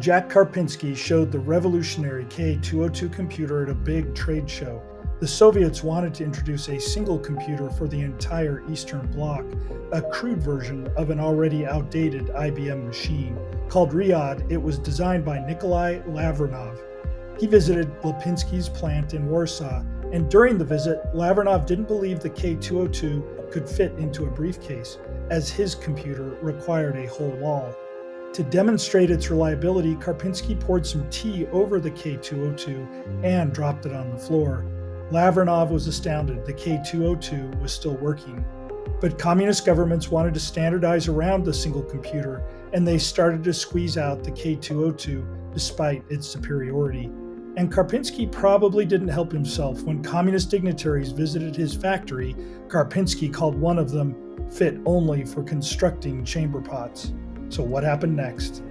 Jack Karpinski showed the revolutionary K202 computer at a big trade show. The Soviets wanted to introduce a single computer for the entire Eastern Bloc, a crude version of an already outdated IBM machine. Called Ryad, it was designed by Nikolai Lavronov. He visited Karpinski's plant in Warsaw, and during the visit, Lavronov didn't believe the K202 could fit into a briefcase, as his computer required a whole wall. To demonstrate its reliability, Karpinski poured some tea over the K202 and dropped it on the floor. Lavronov was astounded the K202 was still working. But communist governments wanted to standardize around the single computer, and they started to squeeze out the K202 despite its superiority. And Karpinski probably didn't help himself when communist dignitaries visited his factory. Karpinski called one of them fit only for constructing chamber pots. So, what happened next?